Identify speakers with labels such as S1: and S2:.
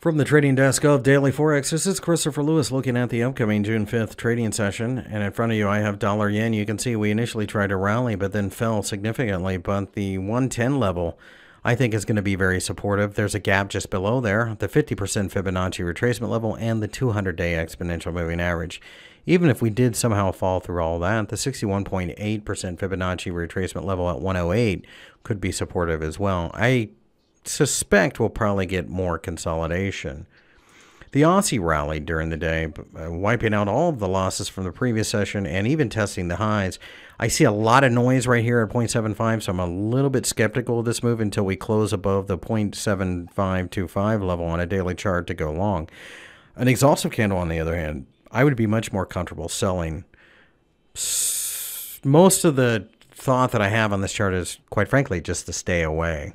S1: From the trading desk of Daily Forex, this is Christopher Lewis looking at the upcoming June 5th trading session. And in front of you, I have dollar yen. You can see we initially tried to rally, but then fell significantly. But the 110 level, I think, is going to be very supportive. There's a gap just below there, the 50% Fibonacci retracement level and the 200 day exponential moving average. Even if we did somehow fall through all that, the 61.8% Fibonacci retracement level at 108 could be supportive as well. I suspect we'll probably get more consolidation. The Aussie rallied during the day, uh, wiping out all of the losses from the previous session and even testing the highs. I see a lot of noise right here at 0.75, so I'm a little bit skeptical of this move until we close above the 0.7525 level on a daily chart to go long. An exhaustive candle, on the other hand, I would be much more comfortable selling. Most of the thought that I have on this chart is, quite frankly, just to stay away.